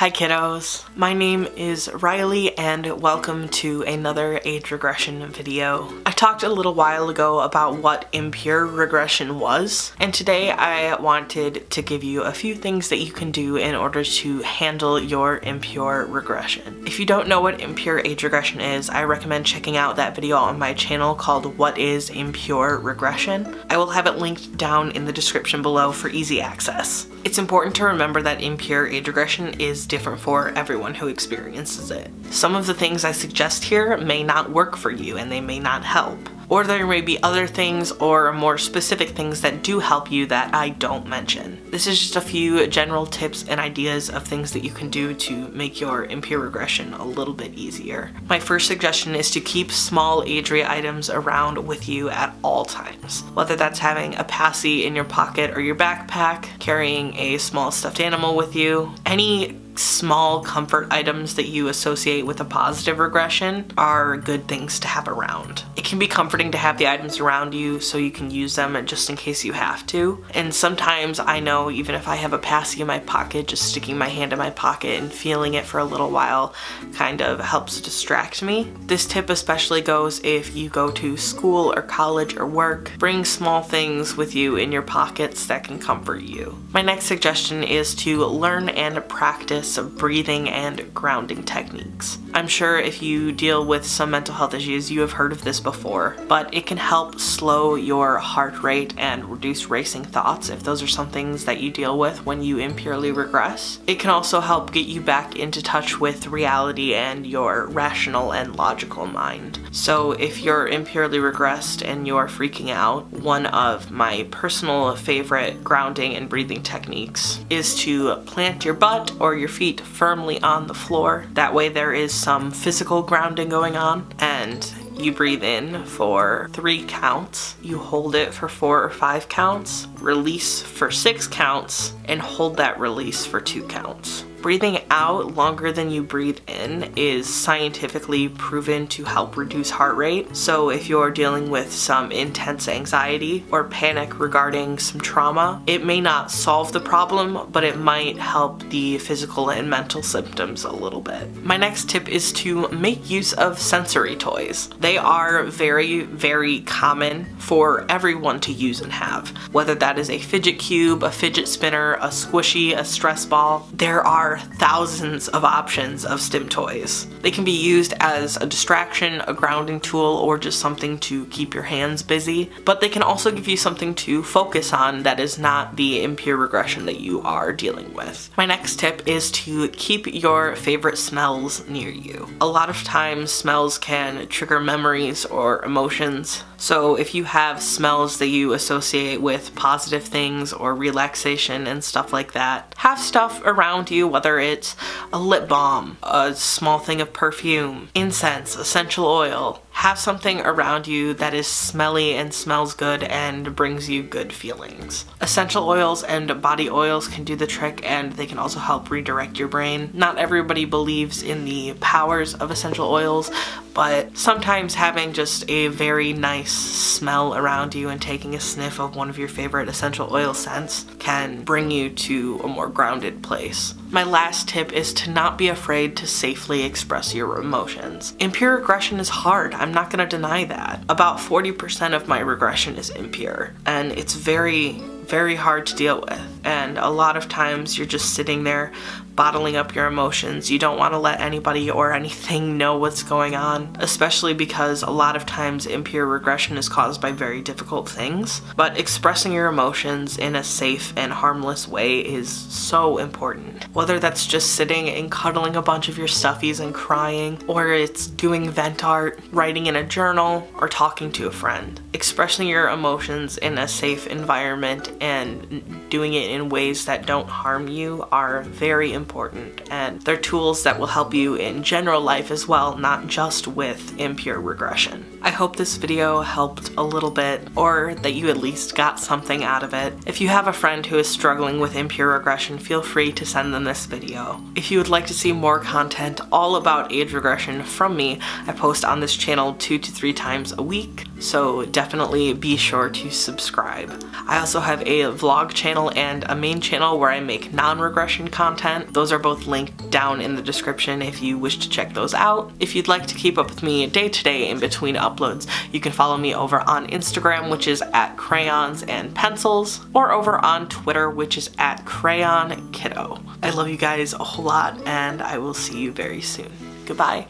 Hi kiddos, my name is Riley and welcome to another age regression video. I talked a little while ago about what impure regression was and today I wanted to give you a few things that you can do in order to handle your impure regression. If you don't know what impure age regression is, I recommend checking out that video on my channel called What is Impure Regression. I will have it linked down in the description below for easy access. It's important to remember that impure age regression is different for everyone who experiences it. Some of the things I suggest here may not work for you and they may not help or there may be other things or more specific things that do help you that I don't mention. This is just a few general tips and ideas of things that you can do to make your impure regression a little bit easier. My first suggestion is to keep small agere items around with you at all times. Whether that's having a passy in your pocket or your backpack, carrying a small stuffed animal with you, any small comfort items that you associate with a positive regression are good things to have around. It can be comforting to have the items around you so you can use them just in case you have to. And sometimes I know even if I have a passy in my pocket, just sticking my hand in my pocket and feeling it for a little while kind of helps distract me. This tip especially goes if you go to school or college or work. Bring small things with you in your pockets that can comfort you. My next suggestion is to learn and practice breathing and grounding techniques. I'm sure if you deal with some mental health issues, you have heard of this before, but it can help slow your heart rate and reduce racing thoughts if those are some things that you deal with when you impurely regress. It can also help get you back into touch with reality and your rational and logical mind. So if you're impurely regressed and you're freaking out, one of my personal favorite grounding and breathing techniques is to plant your butt or your feet firmly on the floor. That way there is some physical grounding going on and you breathe in for three counts, you hold it for four or five counts, release for six counts, and hold that release for two counts. Breathing out longer than you breathe in is scientifically proven to help reduce heart rate. So if you're dealing with some intense anxiety or panic regarding some trauma, it may not solve the problem, but it might help the physical and mental symptoms a little bit. My next tip is to make use of sensory toys. They are very, very common for everyone to use and have, whether that is a fidget cube, a fidget spinner, a squishy, a stress ball. There are are thousands of options of stim toys. They can be used as a distraction, a grounding tool, or just something to keep your hands busy, but they can also give you something to focus on that is not the impure regression that you are dealing with. My next tip is to keep your favorite smells near you. A lot of times smells can trigger memories or emotions, so if you have smells that you associate with positive things or relaxation and stuff like that, have stuff around you, whether it's a lip balm, a small thing of perfume, incense, essential oil, have something around you that is smelly and smells good and brings you good feelings. Essential oils and body oils can do the trick and they can also help redirect your brain. Not everybody believes in the powers of essential oils, but sometimes having just a very nice smell around you and taking a sniff of one of your favorite essential oil scents can bring you to a more grounded place. My last tip is to not be afraid to safely express your emotions. Impure regression is hard, I'm not gonna deny that. About 40% of my regression is impure, and it's very, very hard to deal with. And a lot of times you're just sitting there bottling up your emotions. You don't want to let anybody or anything know what's going on, especially because a lot of times impure regression is caused by very difficult things. But expressing your emotions in a safe and harmless way is so important. Whether that's just sitting and cuddling a bunch of your stuffies and crying, or it's doing vent art, writing in a journal, or talking to a friend. Expressing your emotions in a safe environment and doing it in ways that don't harm you are very important and they're tools that will help you in general life as well, not just with impure regression. I hope this video helped a little bit or that you at least got something out of it. If you have a friend who is struggling with impure regression, feel free to send them this video. If you would like to see more content all about age regression from me, I post on this channel two to three times a week. So definitely be sure to subscribe. I also have a vlog channel and a main channel where I make non-regression content. Those are both linked down in the description if you wish to check those out. If you'd like to keep up with me day to day in between uploads, you can follow me over on Instagram, which is at crayons and pencils, or over on Twitter, which is at crayon kiddo. I love you guys a whole lot and I will see you very soon. Goodbye.